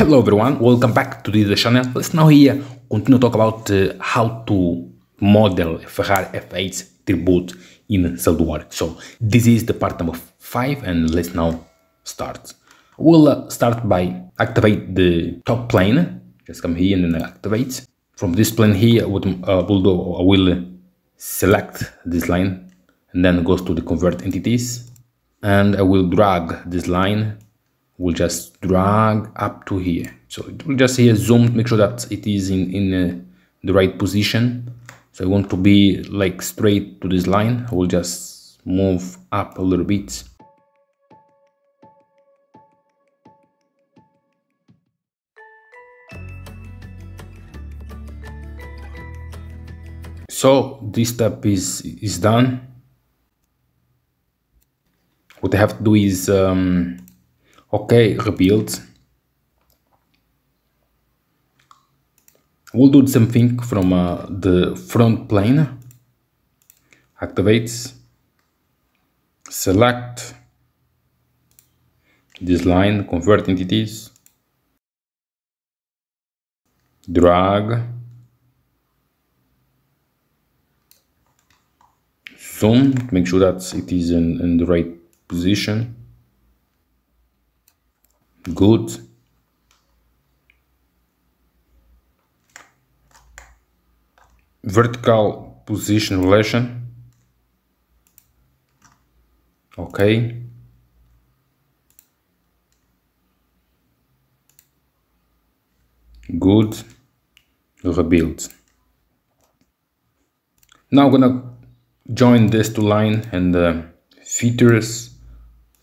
Hello everyone, welcome back to the channel. Let's now here continue to talk about uh, how to model Ferrari F8 Tributo in SolidWorks. So this is the part number 5 and let's now start. We'll uh, start by activate the top plane. Just come here and then activate. From this plane here, what uh, will do, I will select this line and then goes to the convert entities and I will drag this line will just drag up to here. So it will just here zoom make sure that it is in in uh, the right position. So I want to be like straight to this line. I will just move up a little bit. So this step is is done. What I have to do is um, okay rebuild. We'll do something from uh, the front plane. Activates select. This line convert entities. Drag. Zoom make sure that it is in, in the right position good. Vertical position relation. Okay. Good. Rebuild. Now I'm gonna join this to line and uh, features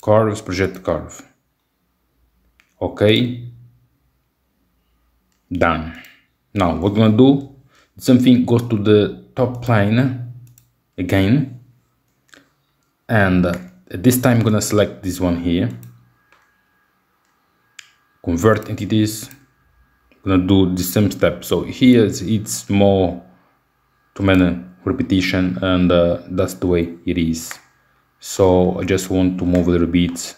curves project curve okay done. Now what we're gonna do? Something goes to the top plane again. And uh, this time I'm gonna select this one here. Convert entities. Gonna do the same step. So here it's more too many repetition and uh, that's the way it is. So I just want to move a little bit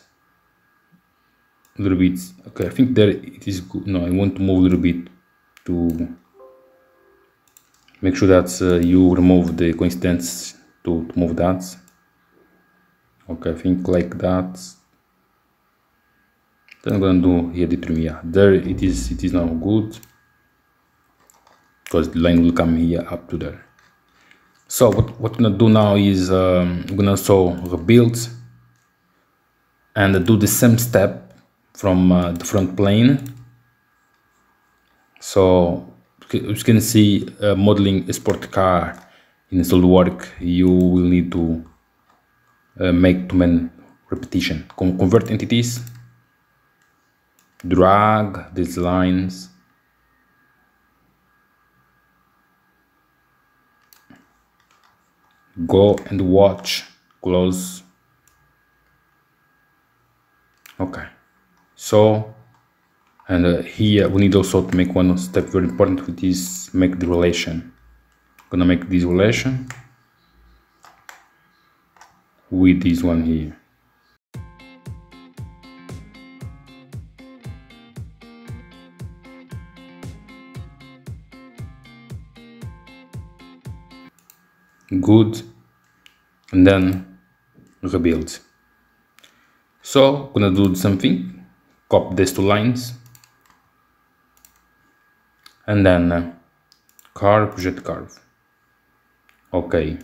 a little bit. Okay I think there it is good. No I want to move a little bit to make sure that uh, you remove the coincidence to, to move that. Okay I think like that. Then I'm gonna do here the trim yeah. There it is it is now good. Because the line will come here up to there. So what, what I'm gonna do now is um, I'm gonna also rebuild and do the same step from uh, the front plane. So you can see uh, modeling a sport car in SolidWorks you will need to uh, make too many repetition. Con convert entities drag these lines. Go and watch close. Okay so and uh, here we need also to make one step very important which is make the relation. I'm gonna make this relation with this one here. Good and then rebuild. So gonna do something copy these two lines. And then uh, curve project curve okay.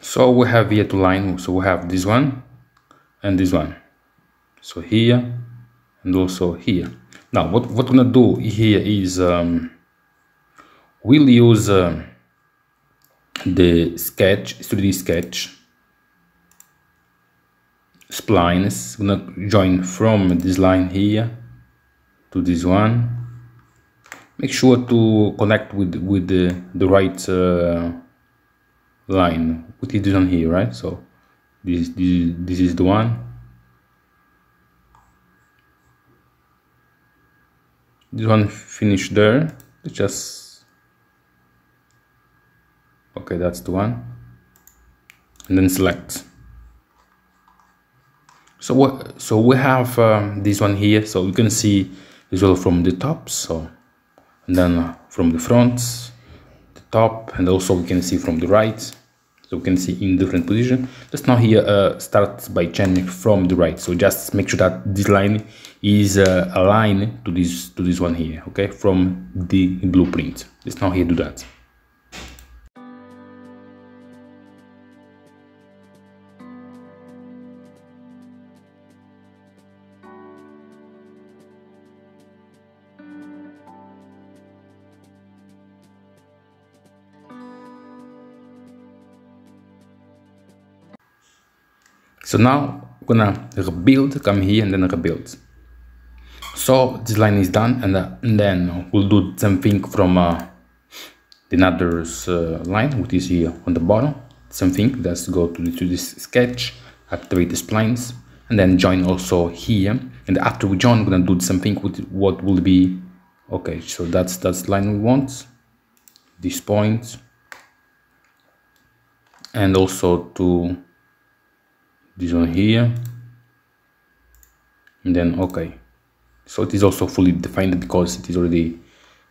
So we have here two lines. So we have this one and this one. So here and also here. Now what, what we're gonna do here is um, we'll use uh, the sketch 3d sketch splines I'm gonna join from this line here to this one. Make sure to connect with with the, the right uh, line. Put it on here right? So this, this this is the one. This one finished there. Just okay that's the one. And then select so what so we have um, this one here. So you can see as well from the top so and then uh, from the front the top and also we can see from the right. So we can see in different position. Just now here uh, starts by changing from the right. So just make sure that this line is uh, aligned to this to this one here okay? From the blueprint. Let's now here do that So now I'm gonna rebuild, come here and then rebuild. So this line is done and, uh, and then we'll do something from uh, the another uh, line, which is here on the bottom. Same thing, let's go to, the, to this sketch, activate the splines and then join also here. And after we join, we're gonna do something with what will be, okay, so that's, that's the line we want, this point, and also to this one here. And then okay. So it is also fully defined because it is already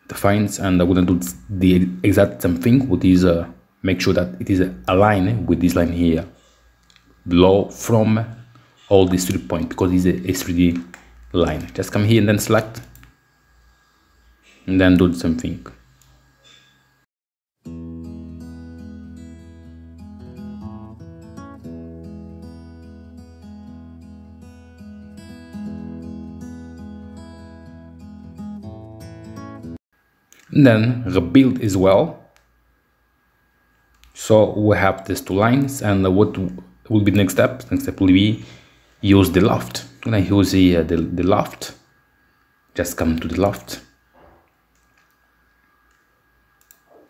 defined and I'm gonna do the exact same thing with this uh, make sure that it is aligned with this line here. Below from all these three points because it's a, a 3D line. Just come here and then select. And then do the same thing and then rebuild as well. So we have these two lines and what will be the next step? Next step will be use the loft. I'm gonna use the, uh, the, the loft just come to the loft.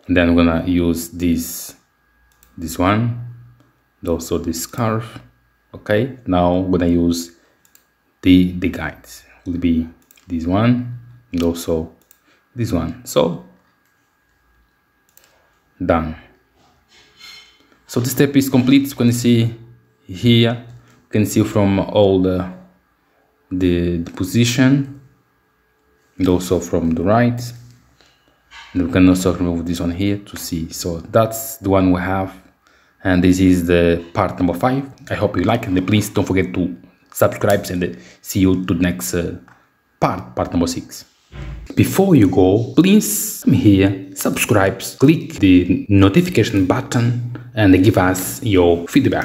And then I'm gonna use this this one and also this curve okay? Now I'm gonna use the the guides. Will be this one and also this one. So done. So this step is complete. You can see here. You can see from all the the, the position and also from the right. And we can also remove this one here to see. So that's the one we have. And this is the part number five. I hope you like. And please don't forget to subscribe and see you to the next uh, part part number six before you go, please come here, subscribe, click the notification button and give us your feedback.